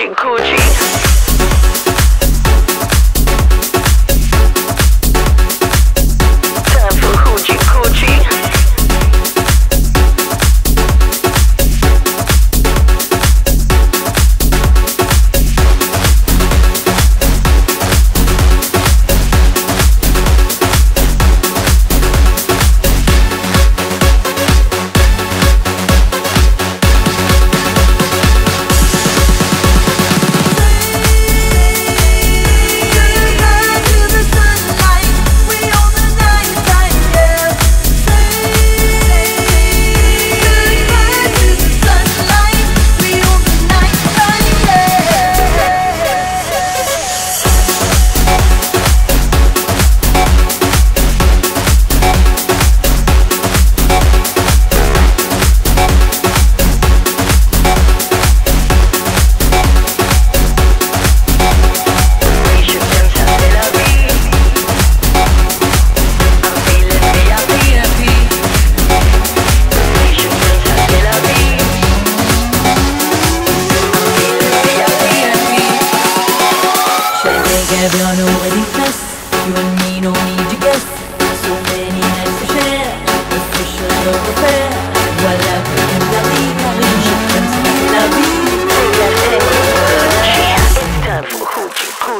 Coochie Coochie.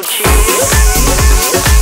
cheese.